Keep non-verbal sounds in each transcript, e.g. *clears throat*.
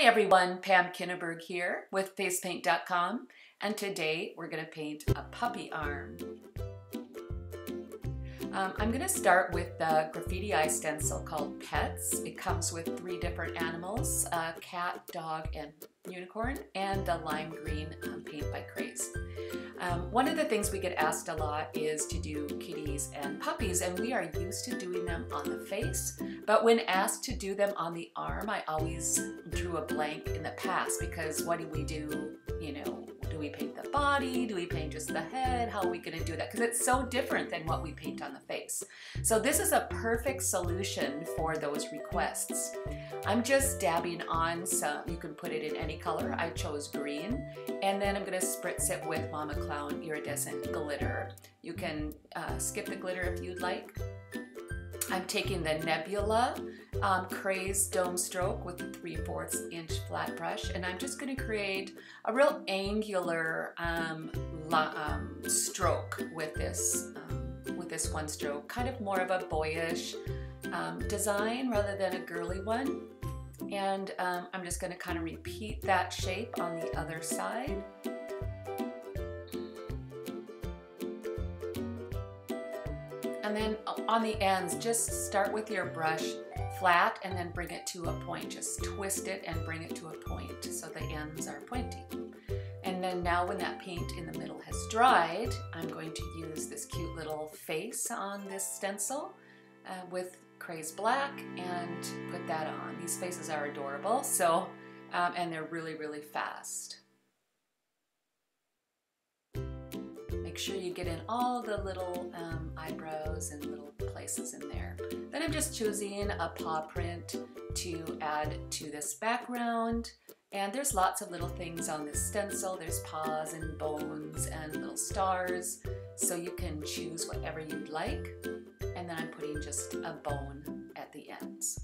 Hi everyone, Pam Kinneberg here with facepaint.com and today we're going to paint a puppy arm. Um, I'm going to start with the graffiti eye stencil called Pets. It comes with three different animals, a cat, dog, and unicorn, and the lime green um, paint by Kraze. Um, one of the things we get asked a lot is to do kitties and puppies, and we are used to doing them on the face. But when asked to do them on the arm, I always drew a blank in the past because what do we do, you know, we paint the body? Do we paint just the head? How are we going to do that? Because it's so different than what we paint on the face. So this is a perfect solution for those requests. I'm just dabbing on some, you can put it in any color. I chose green. And then I'm going to spritz it with Mama Clown Iridescent Glitter. You can uh, skip the glitter if you'd like. I'm taking the Nebula um, Kraze Dome Stroke with a 3 4 inch flat brush and I'm just going to create a real angular um, um, stroke with this, um, with this one stroke, kind of more of a boyish um, design rather than a girly one. And um, I'm just going to kind of repeat that shape on the other side. And then on the ends, just start with your brush flat and then bring it to a point. Just twist it and bring it to a point so the ends are pointy. And then now when that paint in the middle has dried, I'm going to use this cute little face on this stencil uh, with Kraze Black and put that on. These faces are adorable, so, um, and they're really, really fast. Sure you get in all the little um, eyebrows and little places in there. Then I'm just choosing a paw print to add to this background. And there's lots of little things on this stencil. There's paws and bones and little stars. So you can choose whatever you'd like. And then I'm putting just a bone at the ends.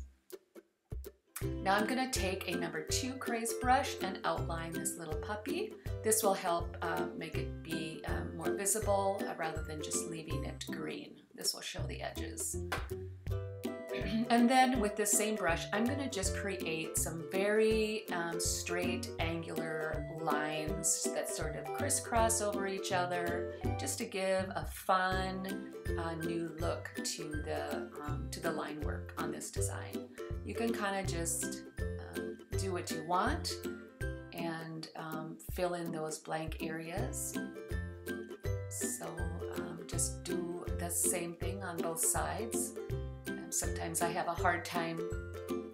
Now I'm going to take a number two Kraze brush and outline this little puppy. This will help uh, make it be um, visible uh, rather than just leaving it green. This will show the edges. *clears throat* and then with this same brush, I'm going to just create some very um, straight angular lines that sort of crisscross over each other just to give a fun uh, new look to the, um, to the line work on this design. You can kind of just um, do what you want and um, fill in those blank areas. So um, just do the same thing on both sides. And sometimes I have a hard time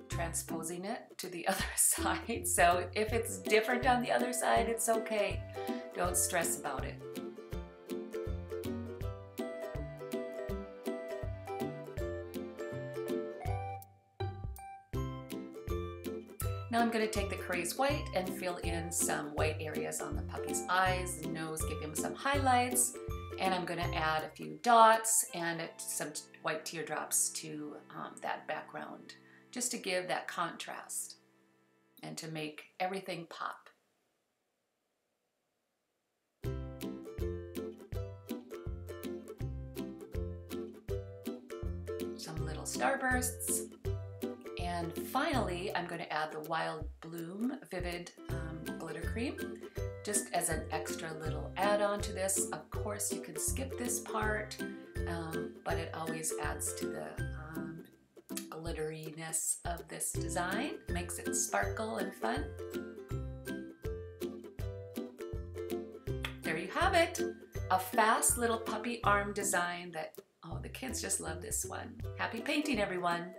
transposing it to the *laughs* other side. So if it's different on the other side, it's okay. Don't stress about it. Now I'm going to take the Kraze White and fill in some white areas on the puppy's eyes, nose, give him some highlights, and I'm going to add a few dots and some white teardrops to um, that background, just to give that contrast and to make everything pop. Some little starbursts. And finally, I'm going to add the Wild Bloom Vivid um, Glitter Cream, just as an extra little add-on to this. Of course, you can skip this part, um, but it always adds to the um, glitteriness of this design, makes it sparkle and fun. There you have it, a fast little puppy arm design that, oh, the kids just love this one. Happy painting, everyone.